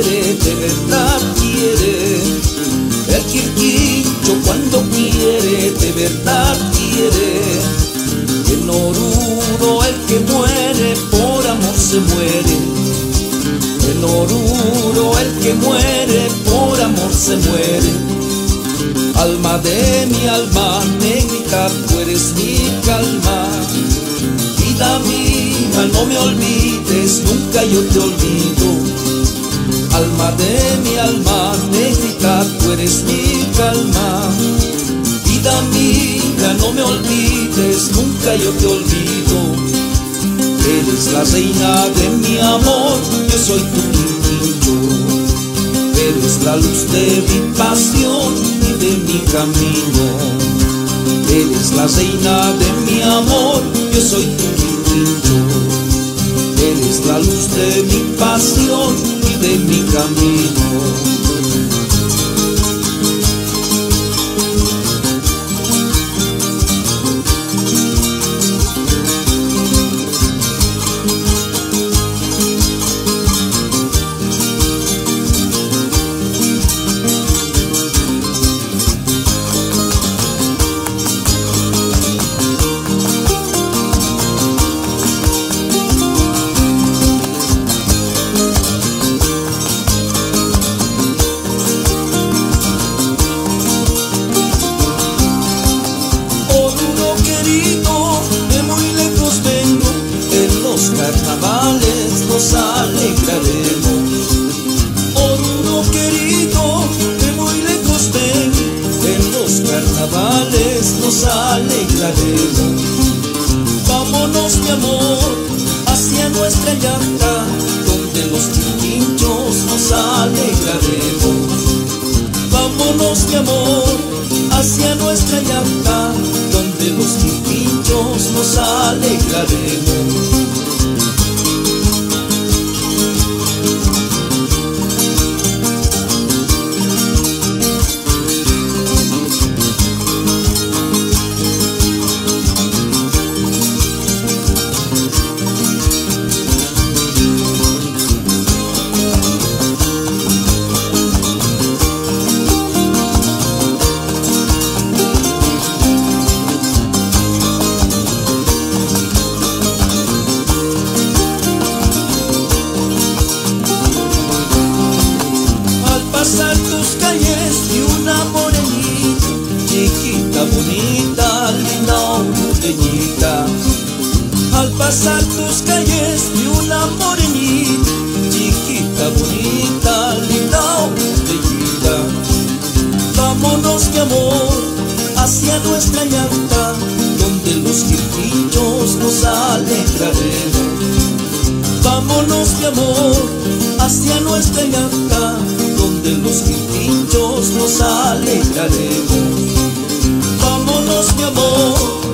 quiere, de verdad quiere. El quirquincho cuando quiere, de verdad quiere. El norudo, el que muere, por amor se muere. El norudo, el que muere, por amor se muere. Alma de mi alma negra, tú eres mi calma. Vida mía, no me olvides, nunca yo te olvido. Alma de mi alma negrita, tú eres mi calma. Vida mía, no me olvides, nunca yo te olvido. Eres la reina de mi amor, yo soy tu niño. Eres la luz de mi pasión y de mi camino. Eres la reina de mi amor, yo soy tu niño. Eres la luz de mi pasión caminho. Y de mi camino. hacia nuestra llanta, donde los quintillos nos alegraremos. Traspasar tus calles de una morenita, chiquita, bonita, linda o bellita. Vámonos, mi amor, hacia nuestra llanta, donde los chiquillos nos alegraremos. Vámonos, mi amor, hacia nuestra llanta, donde los chiquillos nos alegraremos. Vámonos, mi amor